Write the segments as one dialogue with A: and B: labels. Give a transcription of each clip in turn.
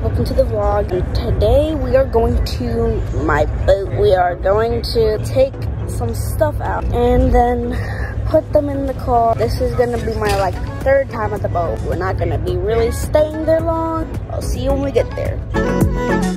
A: welcome to the vlog. Today we are going to my boat. We are going to take some stuff out and then put them in the car. This is gonna be my like third time at the boat. We're not gonna be really staying there long. I'll see you when we get there.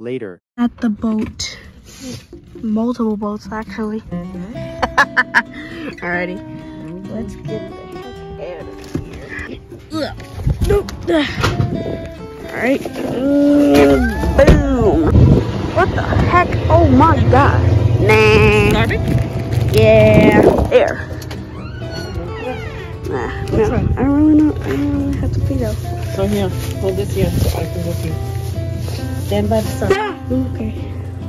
B: Later.
A: At the boat. Multiple boats actually. Alrighty. Let's get the heck out of here. Ugh. Nope. Alright. Boom. What the heck? Oh my god. Nah. Yeah. There. Nah, no. I don't really know. I don't really have to pee though.
C: So here, hold this here so I can go pee. Stand by the sun.
A: Okay.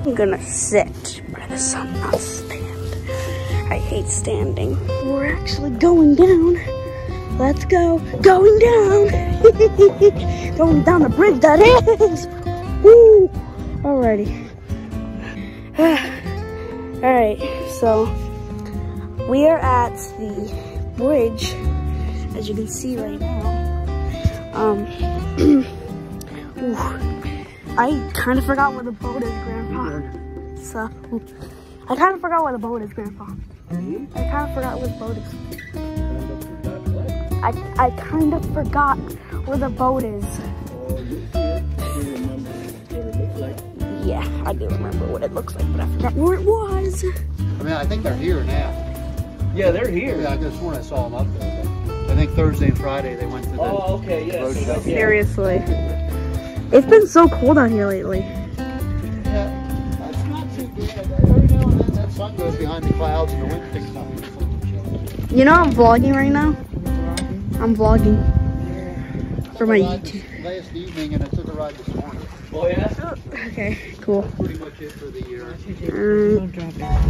A: I'm gonna sit by the sun, not stand. I hate standing. We're actually going down. Let's go. Going down. going down the bridge, that is. Woo. Alrighty. Alright, so we are at the bridge, as you can see right now. Um, ooh. I kind of forgot where the boat is, Grandpa. So, I kind of forgot where the boat is, Grandpa. I kind of forgot where the boat is. I, I kind of forgot where the boat is. Yeah, I do remember what it looks like, but I forgot where it was.
D: I mean, I think they're here now.
C: Yeah, they're here.
D: Yeah, I could have sworn I saw them up there. I think Thursday and Friday they went to the
C: Oh, okay, yes.
D: road show.
A: Seriously. It's been so cold out here lately.
D: Yeah, that's not too good. Every now and then that sun goes behind the clouds and the wind picks up.
A: You know I'm vlogging right now? I'm vlogging for my YouTube.
D: Last evening and I took a ride this morning.
C: Oh, yeah?
A: Okay, cool.
D: Pretty much it for the year.
A: Um,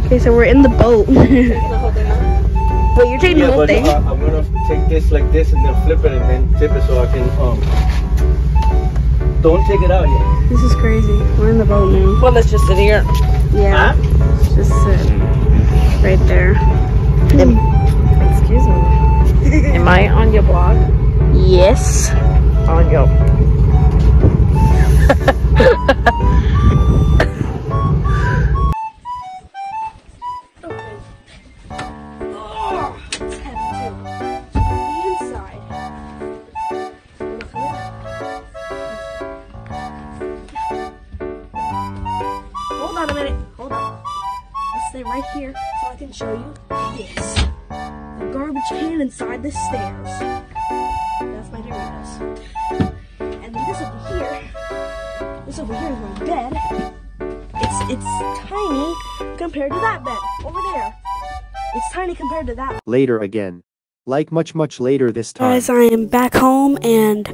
A: okay, so we're in the boat. Wait, you're taking the whole thing?
C: I'm gonna take this like this and then flip it and then tip it so I can, um... Don't take it out yet.
A: This is crazy. We're in the boat now.
E: Well, let's just sit here.
A: Yeah, just sit right there.
E: Excuse me. Am I on your blog?
A: Yes.
E: On your.
A: Stay right here so I can show you this. The garbage can inside the stairs. That's my Doritos. And then this over here. This over here is my bed. It's it's tiny compared to that bed over there. It's tiny compared to that.
B: Later again. Like much much later this time.
A: Guys, I am back home, and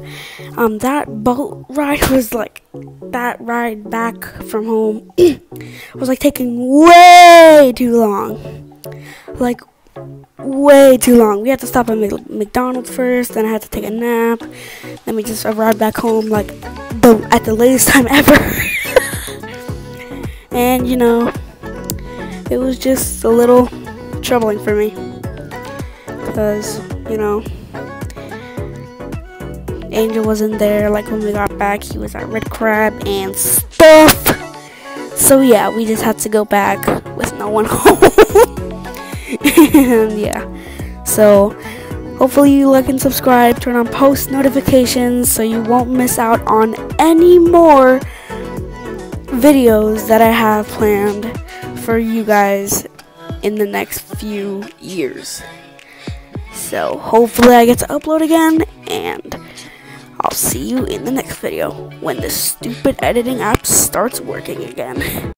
A: um, that boat ride was like that ride back from home was like taking way too long, like way too long. We had to stop at McDonald's first, then I had to take a nap, then we just arrived back home like the at the latest time ever, and you know, it was just a little troubling for me because you know Angel wasn't there like when we got back he was at Red Crab and stuff. So yeah we just had to go back with no one home. And yeah. So hopefully you like and subscribe turn on post notifications so you won't miss out on any more videos that I have planned for you guys in the next few years. So hopefully I get to upload again and I'll see you in the next video when this stupid editing app starts working again.